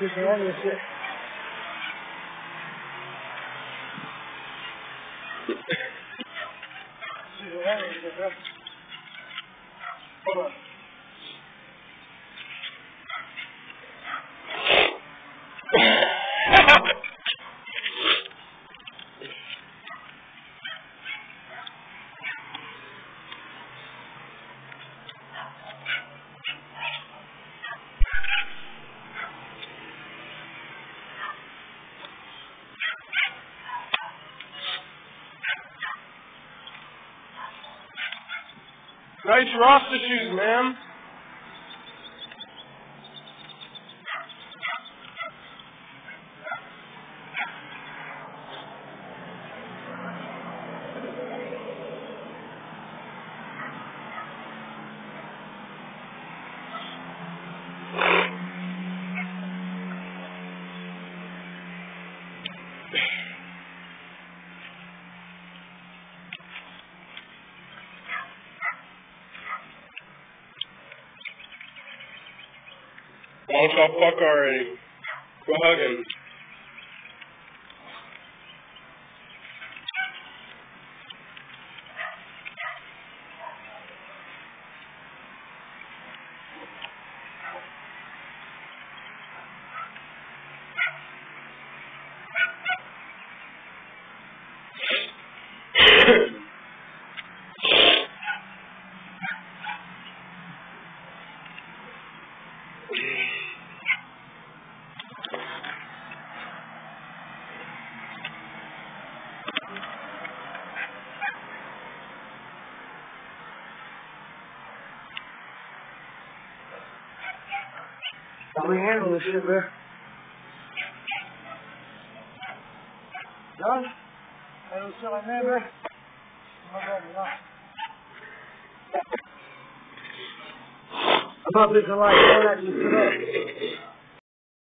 去沈阳女士。去沈阳女士。好了。Nice roster shoes, man. Don't y'all fuck already? Go hug. How we handle this shit, shit like that, bro? My bad, no. I'm not like all that you put up.